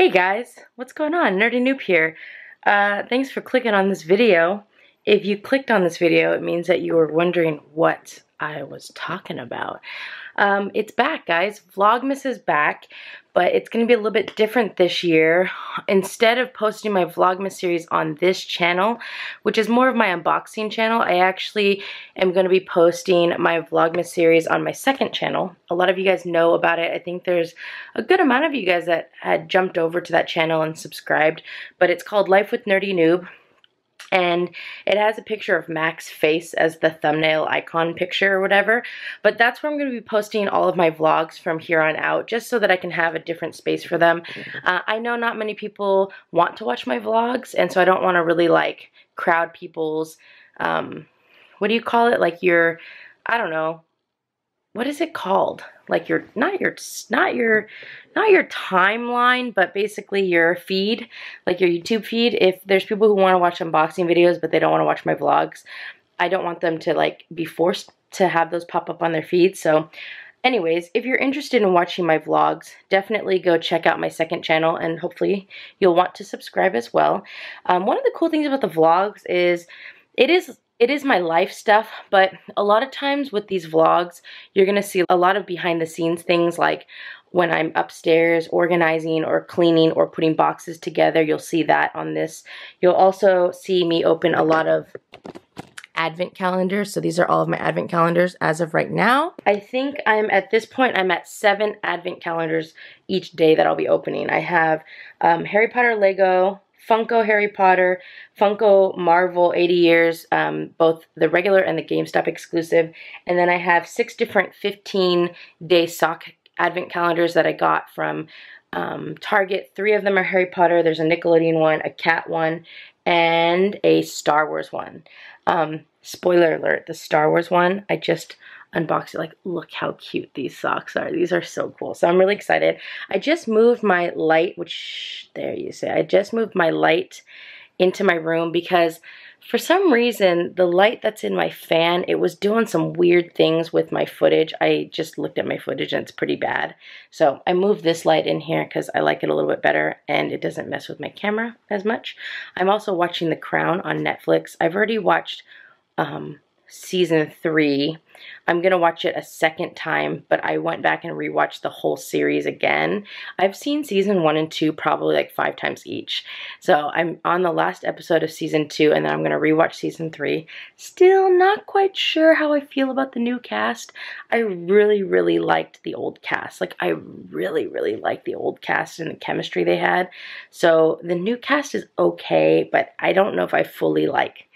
Hey guys, what's going on? Nerdy Newb here. Uh, thanks for clicking on this video. If you clicked on this video, it means that you were wondering what I was talking about. Um, it's back, guys. Vlogmas is back, but it's going to be a little bit different this year. Instead of posting my Vlogmas series on this channel, which is more of my unboxing channel, I actually am going to be posting my Vlogmas series on my second channel. A lot of you guys know about it. I think there's a good amount of you guys that had jumped over to that channel and subscribed, but it's called Life with Nerdy Newb and it has a picture of Mac's face as the thumbnail icon picture or whatever. But that's where I'm going to be posting all of my vlogs from here on out, just so that I can have a different space for them. Uh, I know not many people want to watch my vlogs, and so I don't want to really like crowd people's, um, what do you call it? Like your, I don't know, what is it called? Like your not your not your not your timeline, but basically your feed, like your YouTube feed. If there's people who want to watch unboxing videos but they don't want to watch my vlogs, I don't want them to like be forced to have those pop up on their feed. So anyways, if you're interested in watching my vlogs, definitely go check out my second channel and hopefully you'll want to subscribe as well. Um, one of the cool things about the vlogs is it is it is my life stuff, but a lot of times with these vlogs, you're to see a lot of behind the scenes things like when I'm upstairs organizing or cleaning or putting boxes together. You'll see that on this. You'll also see me open a lot of advent calendars. So these are all of my advent calendars as of right now. I think I'm at this point, I'm at seven advent calendars each day that I'll be opening. I have um, Harry Potter Lego, Funko Harry Potter, Funko Marvel 80 years, um, both the regular and the GameStop exclusive. And then I have six different 15 day sock advent calendars that I got from um, Target. Three of them are Harry Potter. There's a Nickelodeon one, a cat one, and a Star Wars one. Um, spoiler alert, the Star Wars one, I just unboxed it. Like, look how cute these socks are. These are so cool. So I'm really excited. I just moved my light, which, there you say, I just moved my light into my room because for some reason, the light that's in my fan, it was doing some weird things with my footage. I just looked at my footage and it's pretty bad. So I moved this light in here because I like it a little bit better and it doesn't mess with my camera as much. I'm also watching The Crown on Netflix. I've already watched um, season three. I'm going to watch it a second time, but I went back and rewatched the whole series again. I've seen season one and two probably like five times each. So I'm on the last episode of season two, and then I'm going to rewatch season three. Still not quite sure how I feel about the new cast. I really, really liked the old cast. Like, I really, really liked the old cast and the chemistry they had. So the new cast is okay, but I don't know if I fully like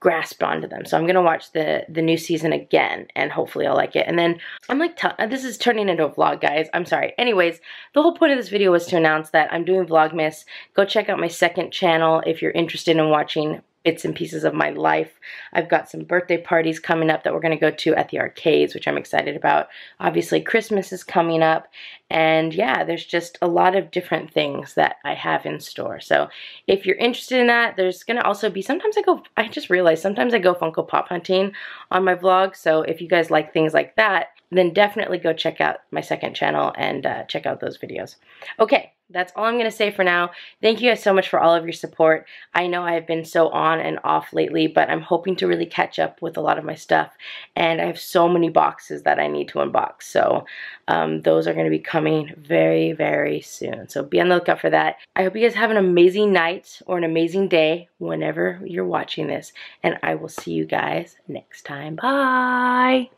grasped onto them. So I'm to watch the, the new season again and hopefully I'll like it. And then I'm like, this is turning into a vlog, guys. I'm sorry. Anyways, the whole point of this video was to announce that I'm doing Vlogmas. Go check out my second channel if you're interested in watching bits and pieces of my life. I've got some birthday parties coming up that we're going to go to at the arcades, which I'm excited about. Obviously, Christmas is coming up. And yeah, there's just a lot of different things that I have in store. So if you're interested in that, there's going to also be, sometimes I go, I just realized, sometimes I go Funko Pop hunting on my vlog. So if you guys like things like that, then definitely go check out my second channel and uh, check out those videos. Okay, that's all I'm going to say for now. Thank you guys so much for all of your support. I know I've been so on and off lately, but I'm hoping to really catch up with a lot of my stuff. And I have so many boxes that I need to unbox. So um, those are going to be coming very, very soon. So be on the lookout for that. I hope you guys have an amazing night or an amazing day whenever you're watching this. And I will see you guys next time. Bye!